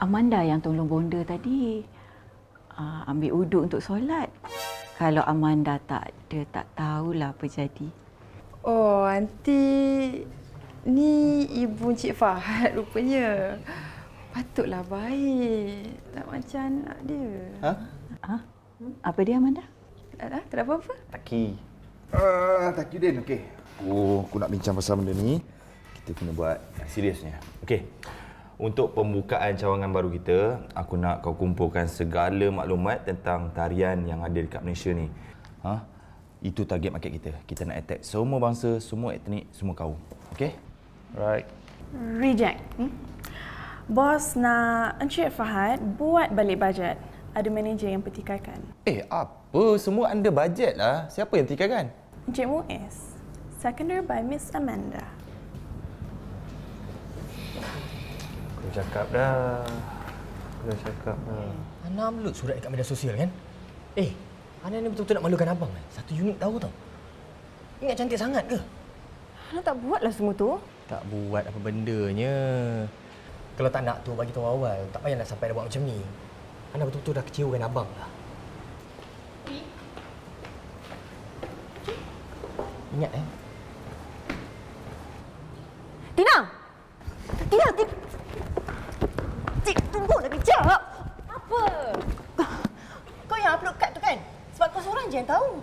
Amanda yang tolong bonda tadi uh, ambil uduk untuk solat. Kalau Amanda tak ada, tak tahulah apa jadi. Oh, aunty. Ni ibu Encik Fahad rupanya. Patutlah baik. Tak macam anak dia. Ha? Ha? Apa dia Amanda? Tak ada, tak ada apa-apa. Taki. Uh, tak Din, okey. Oh, aku nak bincang pasal benda ni. Kita kena buat seriusnya. Okey. Untuk pembukaan cawangan baru kita, aku nak kau kumpulkan segala maklumat tentang tarian yang ada dekat Malaysia ni. Ha? Itu target market kita. Kita nak attack semua bangsa, semua etnik, semua kaum. Okey? Right. Reject. Hmm? Bos nak Encik Fahad buat balik bajet. Ada manager yang pertikaikan. Eh, apa? Semua under budget lah. Siapa yang tikaikan? Encik Muiz. Secondary by Miss Amanda. Aku cakap dah. Aku dah cakap dah. Ana upload surat dekat media sosial kan? Eh, Ana ni betul-betul nak malukan abang kan? Satu unit tahu tau. Ingat cantik sangat ke? Ana tak buatlah semua tu. Tak buat apa bendanya. Kalau tak nak tu bagi tahu awal. Tak payah nak sampai dah buat macam ni. Ana betul-betul dah kecewakan abang lah. Ingat eh. Cik, tunggu nak kejap! Apa? Kau yang upload kad tu kan? Sebab kau seorang je yang tahu.